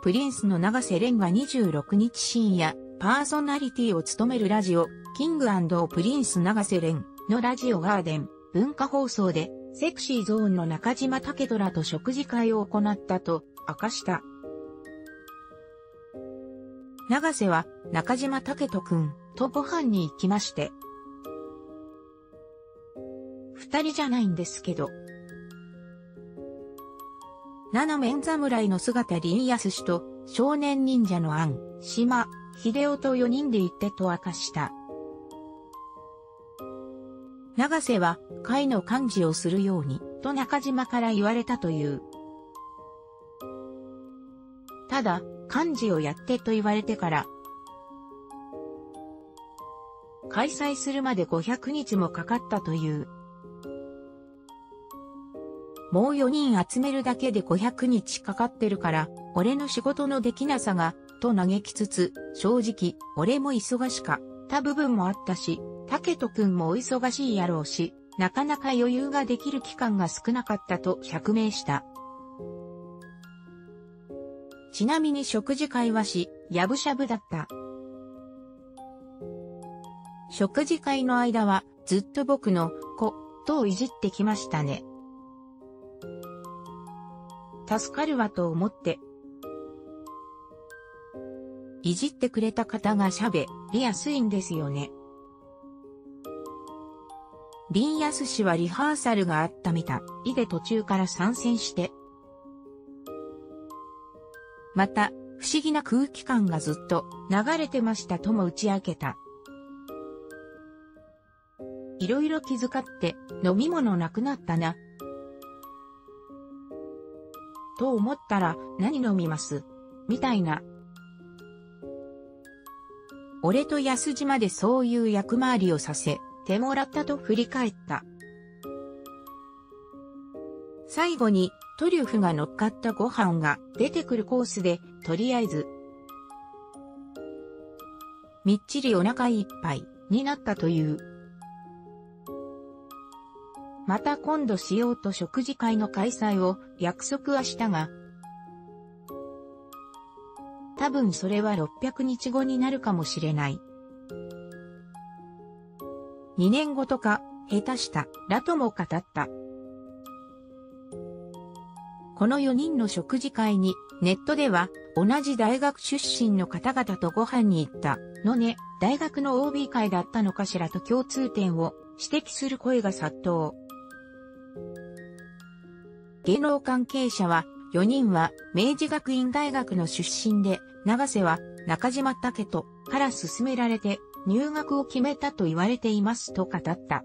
プリンスの永瀬廉が26日深夜、パーソナリティを務めるラジオ、キングプリンス永瀬廉のラジオガーデン、文化放送で、セクシーゾーンの中島健人と食事会を行ったと明かした。永瀬は中島健人くんとご飯に行きまして。二人じゃないんですけど。七面侍の姿林康氏と少年忍者の案、島、秀夫と四人で行ってと明かした。長瀬は会の幹事をするように、と中島から言われたという。ただ、幹事をやってと言われてから、開催するまで500日もかかったという。もう4人集めるだけで500日かかってるから、俺の仕事のできなさが、と嘆きつつ、正直、俺も忙しかった部分もあったし、竹人くんもお忙しいやろうし、なかなか余裕ができる期間が少なかったと釈明した。ちなみに食事会はし、やぶしゃぶだった。食事会の間は、ずっと僕の子、とをいじってきましたね。助かるわと思って。いじってくれた方が喋りやすいんですよね。林安氏はリハーサルがあったみたいで途中から参戦して。また、不思議な空気感がずっと流れてましたとも打ち明けた。いろいろ気遣って飲み物なくなったな。と思ったら何飲みます？みたいな。俺と安島でそういう役回りをさせてもらったと振り返った。最後にトリュフが乗っかったご飯が出てくるコースで、とりあえず、みっちりお腹いっぱいになったという。また今度しようと食事会の開催を約束はしたが、多分それは600日後になるかもしれない。2年後とか、下手した、らとも語った。この4人の食事会に、ネットでは、同じ大学出身の方々とご飯に行った、のね、大学の OB 会だったのかしらと共通点を指摘する声が殺到。芸能関係者は、4人は明治学院大学の出身で、長瀬は中島武人から勧められて入学を決めたと言われていますと語った。